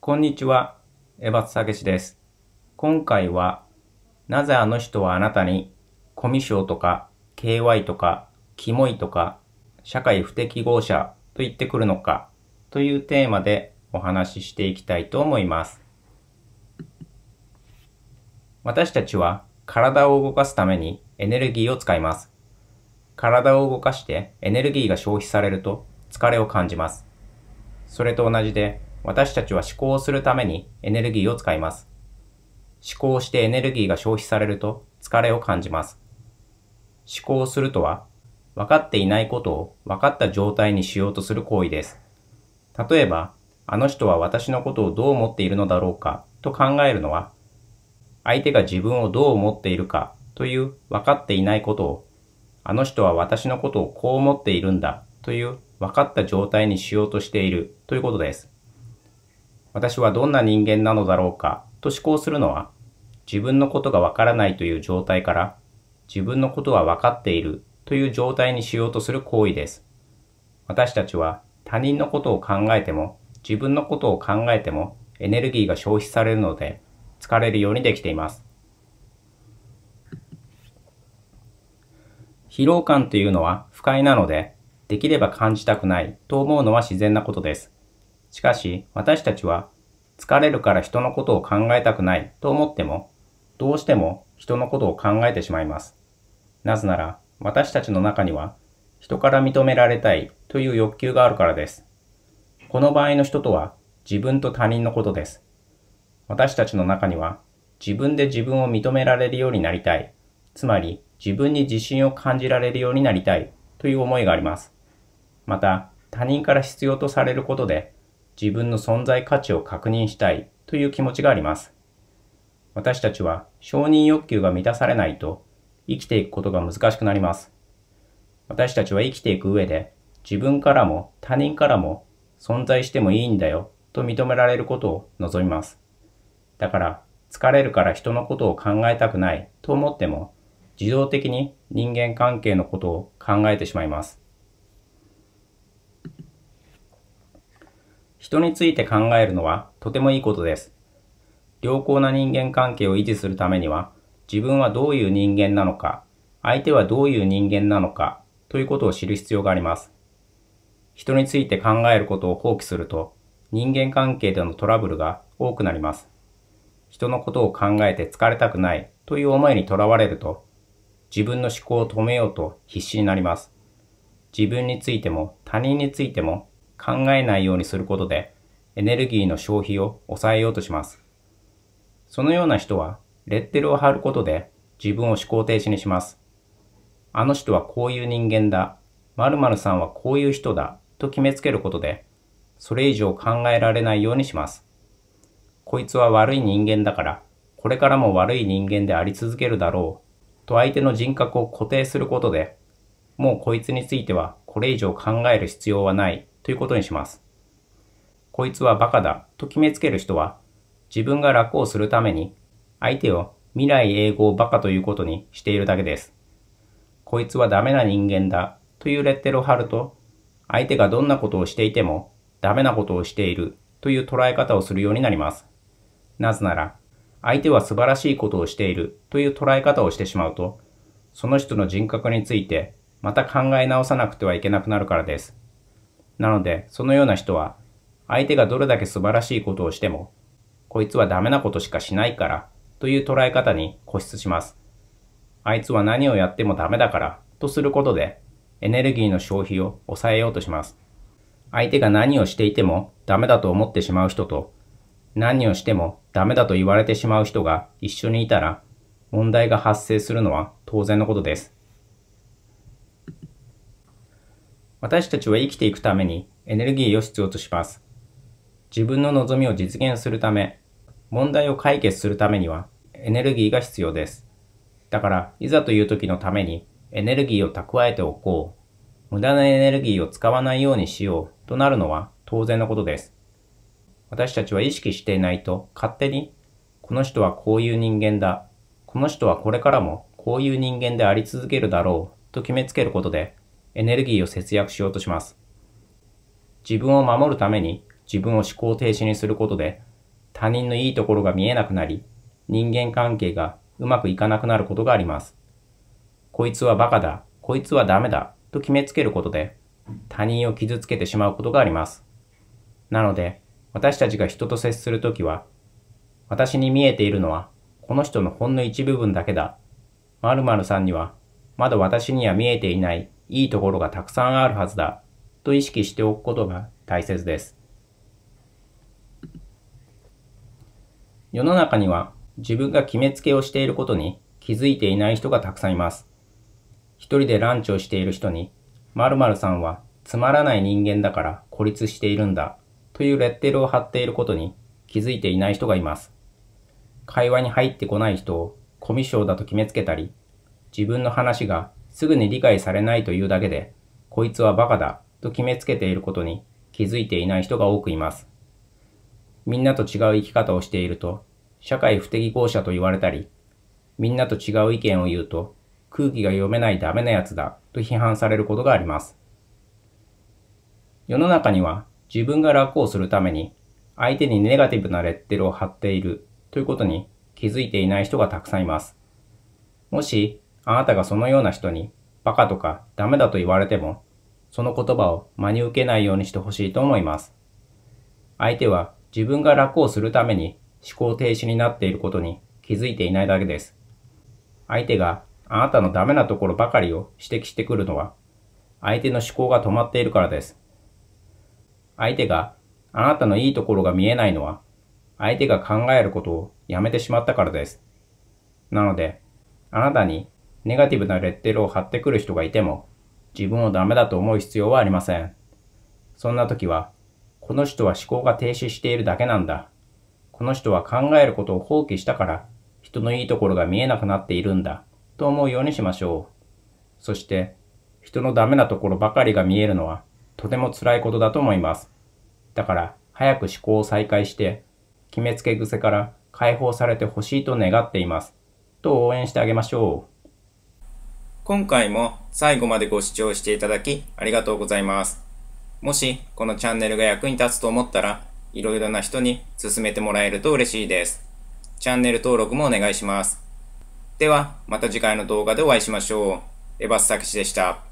こんにちは、エバツたけしです。今回は、なぜあの人はあなたに、コミュ障とか、KY とか、キモいとか、社会不適合者と言ってくるのか、というテーマでお話ししていきたいと思います。私たちは体を動かすためにエネルギーを使います。体を動かしてエネルギーが消費されると疲れを感じます。それと同じで私たちは思考するためにエネルギーを使います。思考してエネルギーが消費されると疲れを感じます。思考するとは分かっていないことを分かった状態にしようとする行為です。例えば、あの人は私のことをどう思っているのだろうかと考えるのは、相手が自分をどう思っているかという分かっていないことを、あの人は私のことをこう思っているんだという分かった状態にしようとしているということです。私はどんな人間なのだろうか？と思考するのは、自分のことが分からないという状態から、自分のことは分かっているという状態にしようとする行為です。私たちは他人のことを考えても、自分のことを考えてもエネルギーが消費されるので疲れるようにできています。疲労感というのは不快なので、できれば感じたくないと思うのは自然なことです。しかし、私たちは疲れるから人のことを考えたくないと思っても、どうしても人のことを考えてしまいます。なぜなら、私たちの中には人から認められたいという欲求があるからです。この場合の人とは自分と他人のことです。私たちの中には自分で自分を認められるようになりたい。つまり自分に自信を感じられるようになりたいという思いがあります。また他人から必要とされることで自分の存在価値を確認したいという気持ちがあります。私たちは承認欲求が満たされないと生きていくことが難しくなります。私たちは生きていく上で自分からも他人からも存在してもいいんだよと認められることを望みます。だから疲れるから人のことを考えたくないと思っても自動的に人間関係のことを考えてしまいます。人について考えるのはとてもいいことです。良好な人間関係を維持するためには自分はどういう人間なのか、相手はどういう人間なのかということを知る必要があります。人について考えることを放棄すると人間関係でのトラブルが多くなります。人のことを考えて疲れたくないという思いにとらわれると自分の思考を止めようと必死になります。自分についても他人についても考えないようにすることでエネルギーの消費を抑えようとします。そのような人はレッテルを貼ることで自分を思考停止にします。あの人はこういう人間だ。〇〇さんはこういう人だ。と決めつけることで、それ以上考えられないようにします。こいつは悪い人間だから、これからも悪い人間であり続けるだろう。と相手の人格を固定することで、もうこいつについてはこれ以上考える必要はないということにします。こいつはバカだと決めつける人は、自分が楽をするために相手を未来永劫バカということにしているだけです。こいつはダメな人間だというレッテルを貼ると、相手がどんなことをしていてもダメなことをしているという捉え方をするようになります。なぜなら、相手は素晴らしいことをしているという捉え方をしてしまうと、その人の人格についてまた考え直さなくてはいけなくなるからです。なので、そのような人は、相手がどれだけ素晴らしいことをしても、こいつはダメなことしかしないからという捉え方に固執します。あいつは何をやってもダメだからとすることでエネルギーの消費を抑えようとします。相手が何をしていてもダメだと思ってしまう人と何をしてもダメだと言われてしまう人が一緒にいたら問題が発生するのは当然のことです。私たちは生きていくためにエネルギーを必要とします。自分の望みを実現するため、問題を解決するためにはエネルギーが必要です。だから、いざという時のためにエネルギーを蓄えておこう。無駄なエネルギーを使わないようにしようとなるのは当然のことです。私たちは意識していないと勝手に、この人はこういう人間だ。この人はこれからもこういう人間であり続けるだろうと決めつけることでエネルギーを節約しようとします。自分を守るために自分を思考停止にすることで他人のいいところが見えなくなり、人間関係がうまくいかなくなることがあります。こいつはバカだ、こいつはダメだ、と決めつけることで、他人を傷つけてしまうことがあります。なので、私たちが人と接するときは、私に見えているのは、この人のほんの一部分だけだ。〇〇さんには、まだ私には見えていないいいところがたくさんあるはずだ。と意識しておくことが大切です。世の中には自分が決めつけをしていることに気づいていない人がたくさんいます。一人でランチをしている人に、〇〇さんはつまらない人間だから孤立しているんだというレッテルを貼っていることに気づいていない人がいます。会話に入ってこない人をコミュ障だと決めつけたり、自分の話がすぐに理解されないというだけで、こいつはバカだと決めつけていることに気づいていない人が多くいます。みんなと違う生き方をしていると、社会不適合者と言われたり、みんなと違う意見を言うと、空気が読めないダメなやつだと批判されることがあります。世の中には自分が楽をするために相手にネガティブなレッテルを貼っているということに気づいていない人がたくさんいます。もしあなたがそのような人にバカとかダメだと言われても、その言葉を真に受けないようにしてほしいと思います。相手は自分が楽をするために思考停止になっていることに気づいていないだけです。相手があなたのダメなところばかりを指摘してくるのは、相手の思考が止まっているからです。相手があなたのいいところが見えないのは、相手が考えることをやめてしまったからです。なので、あなたにネガティブなレッテルを貼ってくる人がいても、自分をダメだと思う必要はありません。そんな時は、この人は思考が停止しているだけなんだ。この人は考えることを放棄したから、人のいいところが見えなくなっているんだ。と思うようにしましょう。そして、人のダメなところばかりが見えるのは、とても辛いことだと思います。だから、早く思考を再開して、決めつけ癖から解放されてほしいと願っています。と応援してあげましょう。今回も最後までご視聴していただきありがとうございます。もしこのチャンネルが役に立つと思ったら、いろいろな人に勧めてもらえると嬉しいです。チャンネル登録もお願いします。では、また次回の動画でお会いしましょう。エバスタキシでした。